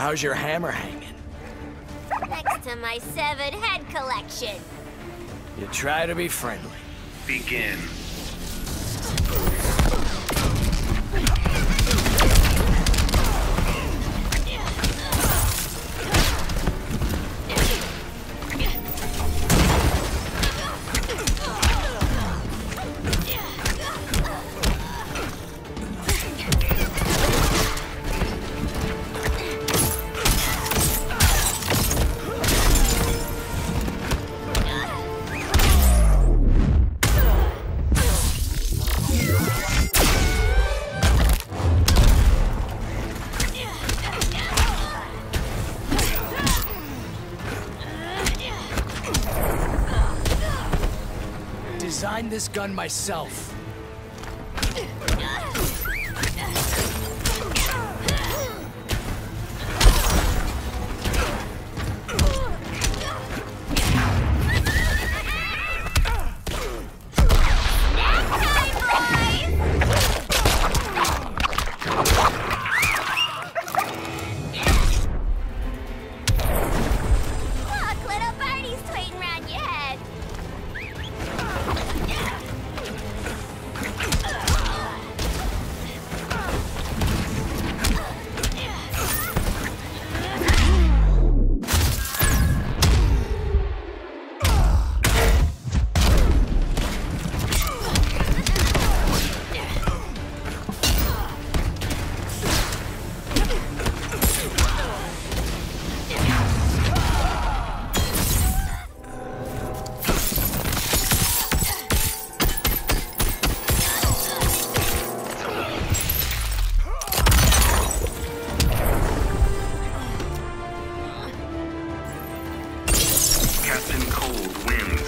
How's your hammer hanging? Next to my severed head collection. You try to be friendly. Begin. Designed this gun myself. Captain Cold wins.